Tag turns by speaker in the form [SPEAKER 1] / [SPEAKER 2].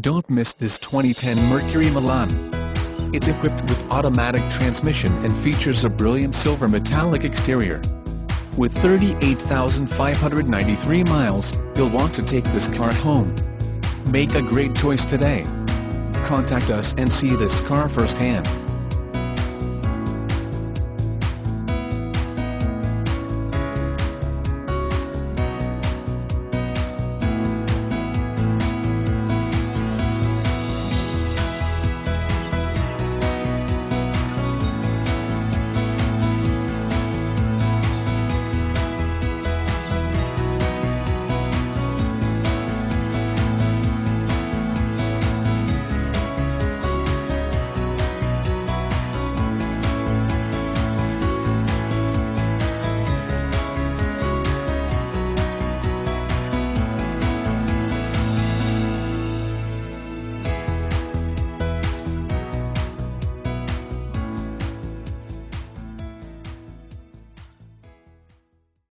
[SPEAKER 1] Don't miss this 2010 Mercury Milan. It's equipped with automatic transmission and features a brilliant silver metallic exterior. With 38,593 miles, you'll want to take this car home. Make a great choice today. Contact us and see this car firsthand.